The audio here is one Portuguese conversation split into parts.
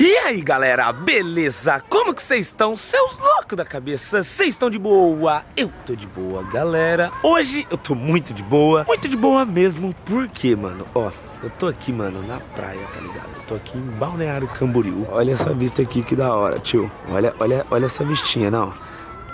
E aí galera, beleza? Como que vocês estão? Seus loucos da cabeça, vocês estão de boa? Eu tô de boa, galera Hoje eu tô muito de boa, muito de boa mesmo Por quê, mano? Ó, eu tô aqui, mano, na praia, tá ligado? Eu tô aqui em Balneário Camboriú Olha essa vista aqui, que da hora, tio Olha, olha, olha essa vistinha, não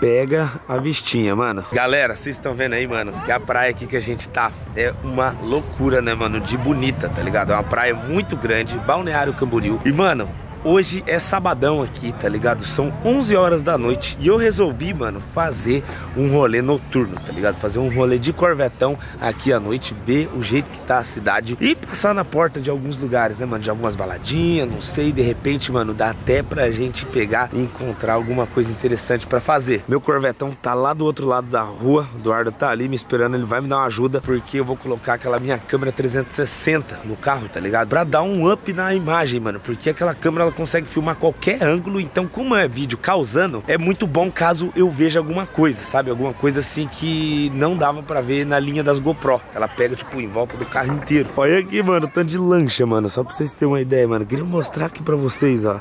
pega a vistinha, mano. Galera, vocês estão vendo aí, mano, que a praia aqui que a gente tá é uma loucura, né, mano, de bonita, tá ligado? É uma praia muito grande, Balneário Camboriú. E, mano, Hoje é sabadão aqui, tá ligado? São 11 horas da noite e eu resolvi, mano, fazer um rolê noturno, tá ligado? Fazer um rolê de corvetão aqui à noite, ver o jeito que tá a cidade e passar na porta de alguns lugares, né, mano? De algumas baladinhas, não sei, de repente, mano, dá até pra gente pegar e encontrar alguma coisa interessante pra fazer. Meu corvetão tá lá do outro lado da rua, o Eduardo tá ali me esperando, ele vai me dar uma ajuda porque eu vou colocar aquela minha câmera 360 no carro, tá ligado? Pra dar um up na imagem, mano, porque aquela câmera consegue filmar qualquer ângulo, então como é vídeo causando, é muito bom caso eu veja alguma coisa, sabe? Alguma coisa assim que não dava pra ver na linha das GoPro. Ela pega, tipo, em volta do carro inteiro. Olha aqui, mano, tanto de lancha, mano, só pra vocês terem uma ideia, mano. Queria mostrar aqui pra vocês, ó.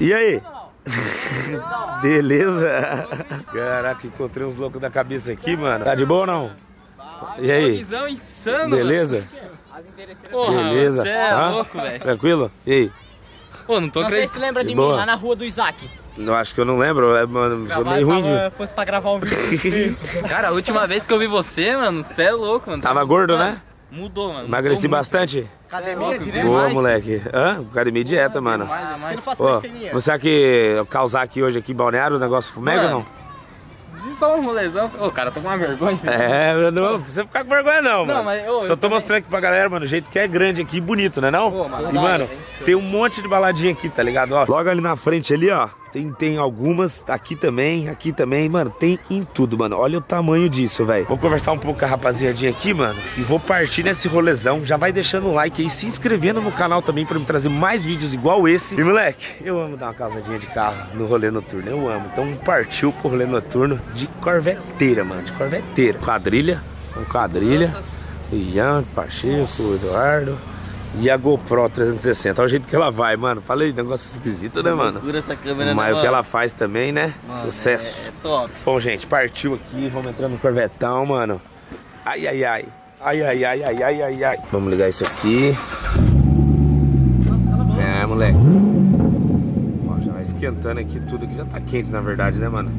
E aí? Beleza? Caraca, encontrei uns loucos da cabeça aqui, mano. Tá de boa ou não? E aí? Beleza? Porra, Beleza? Você é Tá? louco, velho. Tranquilo? E aí? Pô, não tô Não sei acreditando. se lembra de De mim, boa. lá na rua do Isaac. Eu acho que eu não lembro, é, mano, sou meio ruim de... Fosse pra gravar um vídeo. Cara, a última vez que eu vi você, mano, você é louco, mano. Tava gordo, né? Mudou, mano. Emagreci Mudou bastante? Academia direto. Boa, mais? moleque. Hã? Academia e dieta, mano. Mais, Eu mais. não faço calistenia. você acha que causar aqui hoje aqui em Balneário o negócio fumega ou não? Só um rolezão. Ô, cara, tô com uma vergonha. É, não precisa ficar com vergonha não, mano. mas, ô, Só tô também- mostrando aqui pra galera, mano, o jeito que é grande aqui, bonito, né não? Ô, mano, e, mano, é tem um monte de baladinha aqui, tá ligado? Ó, logo ali na frente ali, ó, tem, tem algumas, aqui também, aqui também, mano, tem em tudo, mano. Olha o tamanho disso, velho. Vou conversar um pouco com a rapaziadinha aqui, mano, e vou partir nesse rolezão. Já vai deixando o like aí, se inscrevendo no canal também pra me trazer mais vídeos igual esse. E, moleque, eu amo dar uma causadinha de carro no rolê noturno, eu amo. Então partiu pro rolê noturno de corveteira, mano, de corveteira. Quadrilha, com quadrilha. Ian, Pacheco, Eduardo. E a GoPro 360. Olha o jeito que ela vai, mano. Falei, negócio esquisito, né, mano? Essa câmera, Mas né, o que ela faz também, né? Mano, Sucesso. É, é top. Bom, gente, partiu aqui. Vamos entrar no Corvetão, mano. Ai, ai, ai. Ai, ai, ai, ai, ai, ai, ai. Vamos ligar isso aqui. É, moleque. Ó, já vai esquentando aqui tudo que já tá quente, na verdade, né, mano?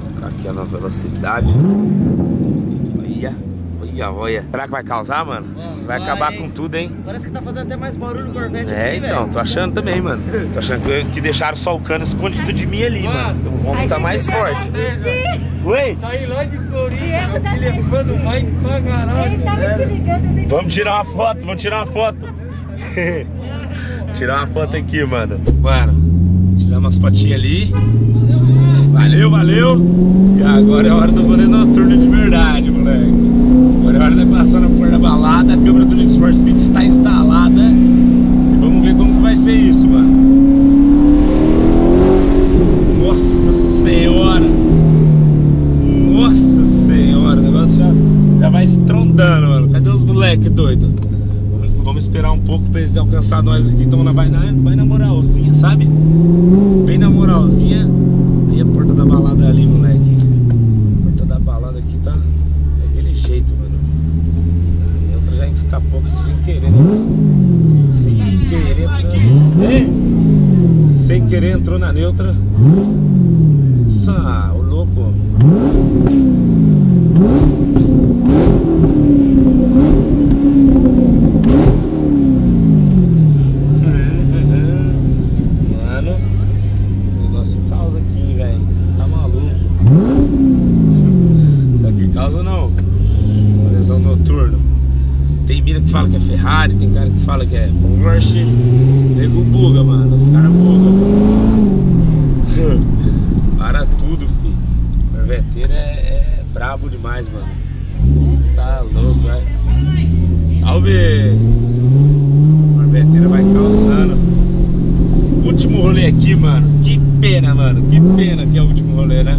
Colocar aqui ó, na velocidade. Olha, olha, olha. Será que vai causar, mano? Vai vai, acabar hein? com tudo, hein? Parece que tá fazendo até mais barulho o Corvette É, aqui, então, velho. tô achando também, mano. Tô achando que, que deixaram só o cano escondido de mim ali, mano. O rombo tá mais forte. Oi? Saí lá de Floripa, Viemos meu filho é fã do Mike pra caralho. Ele tava te ligando. Vamos tirar uma foto, vamos tirar uma foto. tirar uma foto aqui, mano. Mano, tiramos umas fotinhas ali. Valeu, valeu. E agora é hora do rolê noturno de verdade, moleque. Agora é hora de passar na porta da balada. A câmera do Need for Speed está instalada. E vamos ver como que vai ser isso, mano. Nossa senhora. Nossa senhora, o negócio já, já vai estrondando, mano. Cadê os moleque doido? Vamos, vamos esperar um pouco pra eles alcançar nós aqui. Então vai na, vai na moralzinha, sabe? километра demais, mano. Você tá louco, velho. Salve! Corveteira vai causando. Último rolê aqui, mano. Que pena, mano. Que pena que é o último rolê, né?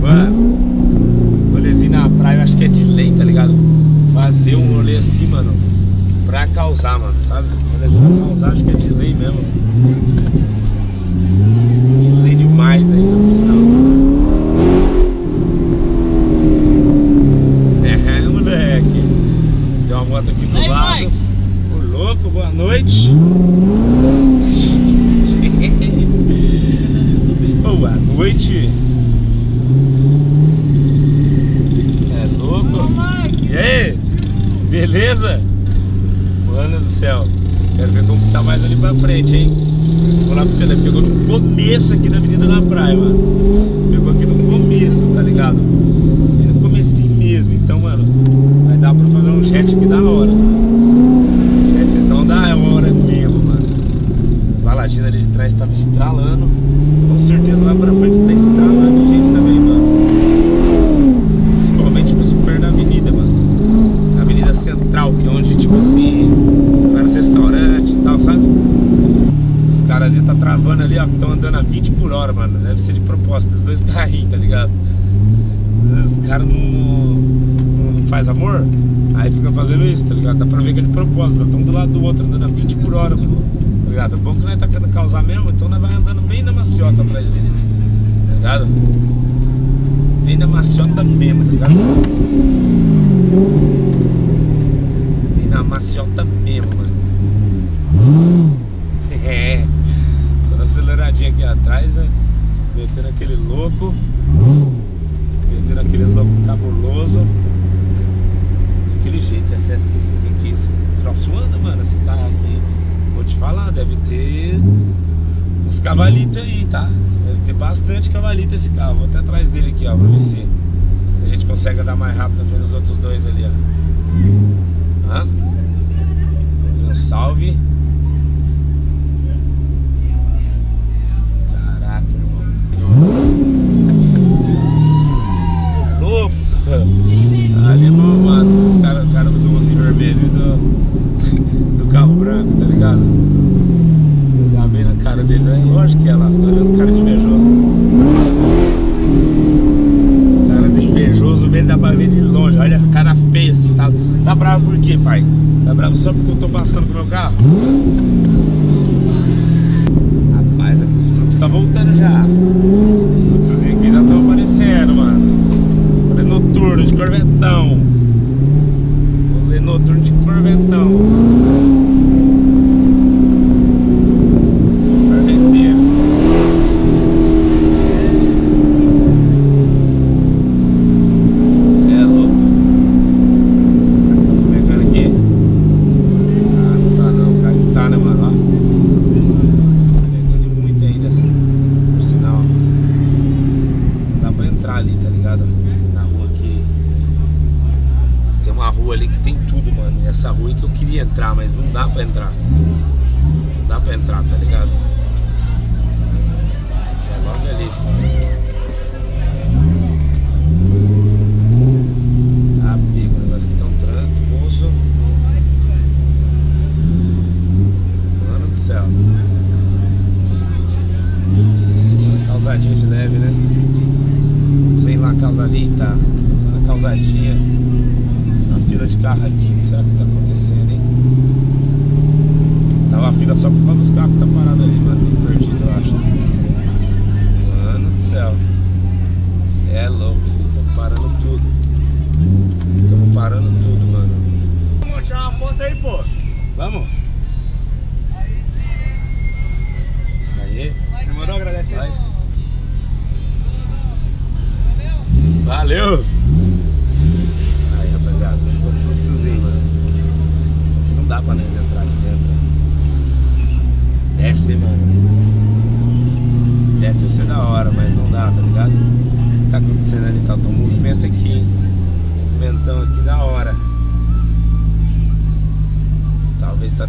Mano, rolezinho na praia eu acho que é de lei, tá ligado? Fazer um rolê assim, mano, pra causar, mano, sabe? Rolezinho pra causar, acho que é de lei mesmo. Mano do céu. Quero ver como tá mais ali pra frente, hein? Vou lá pra você, né? Pegou no começo aqui da Avenida na Praia, mano. Pegou aqui no começo, tá ligado? E no comecinho mesmo. Então, mano, vai dar pra fazer um jet aqui da hora. Jetzão da hora mesmo, mano. As baladinhas ali de trás estavam estralando. Fica fazendo isso, tá ligado? Dá pra ver que é de propósito, estão um do lado do outro andando a 20 por hora, mano. Tá ligado? É bom que nós tá querendo causar mesmo, então nós vai andando bem na maciota atrás deles, tá ligado? Bem na maciota mesmo, tá ligado? Bem na maciota mesmo, mano. É. Só na aceleradinha aqui atrás, né? Metendo aquele louco. Metendo aquele louco cabuloso. Daquele jeito, esqueci o que é esse troço anda, mano. Esse carro aqui. Vou te falar, deve ter uns cavalitos aí, tá? Deve ter bastante cavalito esse carro. Vou até atrás dele aqui, ó, pra ver se a gente consegue andar mais rápido na frente dos outros dois ali, ó. Hã? Um salve. Caraca, irmão. Louco! Ali é malvado, esses caras cara do golzinho vermelho e do, do carro branco, tá ligado? Dá bem na cara deles, é lógico que é lá, tá olhando cara de invejoso. Cara de invejoso, vê, dá pra ver de longe, olha a cara feia assim, tá, tá bravo por quê, pai? Tá bravo só porque eu tô passando com o meu carro? Rapaz, aqui os truques tá voltando já. Os truques aqui já estão aparecendo, mano. Rolê noturno de corvetão. Rolê noturno de corvetão. Corveteiro. Cê é louco. Será que tá fumegando aqui? Ah, não tá não, cara que tá, né, mano? Ó. Fumegando e muito ainda, assim, por sinal. Não dá pra entrar ali, tá ligado? Na rua aqui. Tem uma rua ali que tem tudo, mano. E essa rua aí que eu queria entrar, mas dá pra entrar.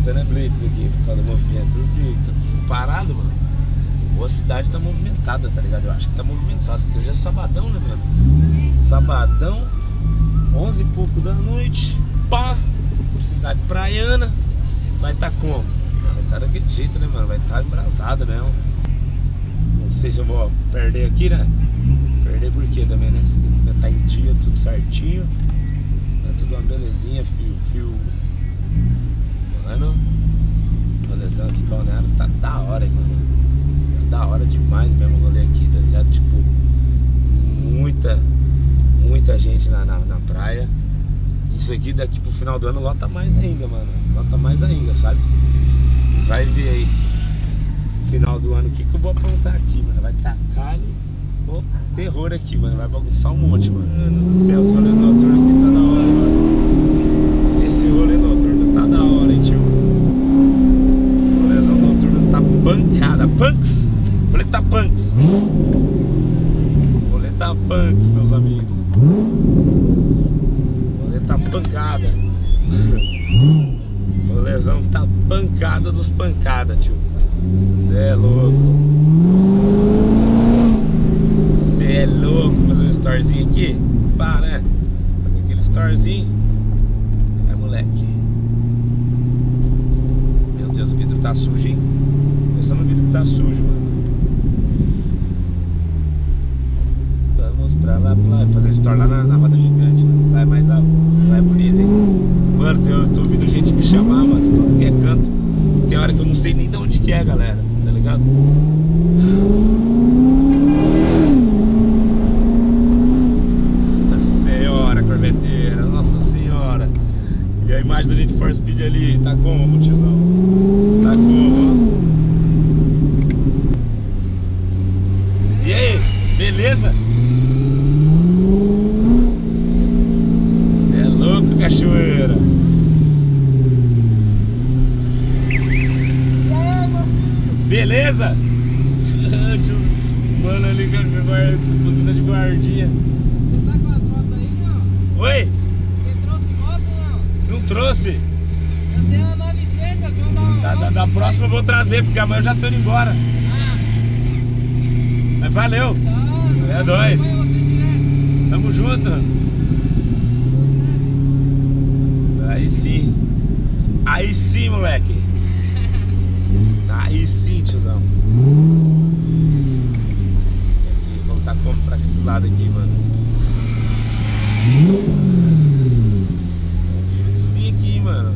Tá blitz aqui por causa do movimento. Assim, tá tudo parado, mano. Ou a cidade tá movimentada, tá ligado? Eu acho que tá movimentada, porque hoje é sabadão, né, mano? Sabadão, 11 e pouco da noite, pá, cidade praiana, vai tá como? Vai tá daquele jeito, né, mano? Vai tá embrasada mesmo. Não sei se eu vou perder aqui, né? Perder por quê também, né? Se tá em dia, tudo certinho. Tá tudo uma belezinha, fio, fio. Mano, rolezão aqui, balneário, tá da hora, hein, mano. Tá da hora demais mesmo o rolê aqui, tá ligado? Tipo, muita, muita gente na, na, na praia. Isso aqui daqui pro final do ano lota mais ainda, mano. Lota mais ainda, sabe? Vocês vão ver aí. Final do ano, o que, que eu vou aprontar aqui, mano? Vai tacar ali. Ô, terror aqui, mano. Vai bagunçar um monte, mano. Mano do céu, esse rolê noturno aqui tá da hora, mano. Esse rolê noturno tá da hora, hein, tio. O rolezão noturno tá pancada. Punks. Roleta Punks. Roleta Punks, meus amigos. Roleta pancada. O lesão tá pancada dos pancada, tio. Cê é louco. Cê é louco. Fazer um storyzinho aqui. Pá, né? Fazer aquele storyzinho. É moleque. Meu Deus, o vidro tá sujo, hein? No vidro que tá sujo, mano. Vamos pra lá, pra lá. Fazer story lá na, na roda gigante. Né? Lá é mais alto. Lá é bonito, hein? Mano, eu tô ouvindo gente me chamar, mano, de todo que é canto. Tem hora que eu não sei nem de onde que é, galera. Tá ligado? Nossa senhora, corveteira. Nossa senhora. E a imagem do Need for Speed ali, tá como, tiozão? Tá como? E aí, beleza? Você é louco, cachoeira. Beleza? Mano ali com a buzina de guardinha. Tá com as motos aí, não? Oi? Você trouxe moto, não? Não trouxe? Eu tenho uma 900, vamos dar uma Da, da, volta. da próxima eu vou trazer, porque amanhã eu já tô indo embora. Mas valeu. Da hora. É nóis. Você. Tamo junto. Aí sim. Aí sim, moleque. Aí sim, tiozão. Aqui, vamos tá como pra esse lado aqui, mano. Um fluxozinho aqui, mano.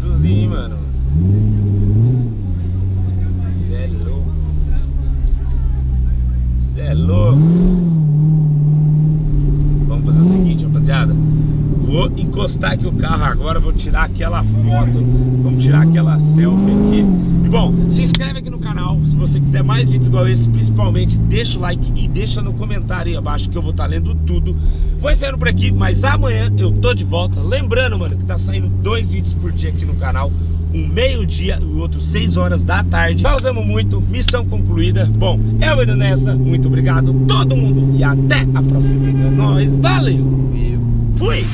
Fluxozinho, mano. Cê é louco. Cê é louco. Vamos fazer o seguinte, rapaziada. Vou encostar aqui o carro agora, vou tirar aquela foto, vamos tirar aquela selfie aqui. E bom, se inscreve aqui no canal se você quiser mais vídeos igual esse, principalmente deixa o like e deixa no comentário aí abaixo que eu vou estar lendo tudo. Vou encerrando por aqui, mas amanhã eu tô de volta. Lembrando, mano, que tá saindo dois vídeos por dia aqui no canal. Um meio-dia e o outro seis horas da tarde. Nós amo muito, missão concluída. Bom, eu indo nessa, muito obrigado todo mundo e até a próxima. É nóis, valeu fui!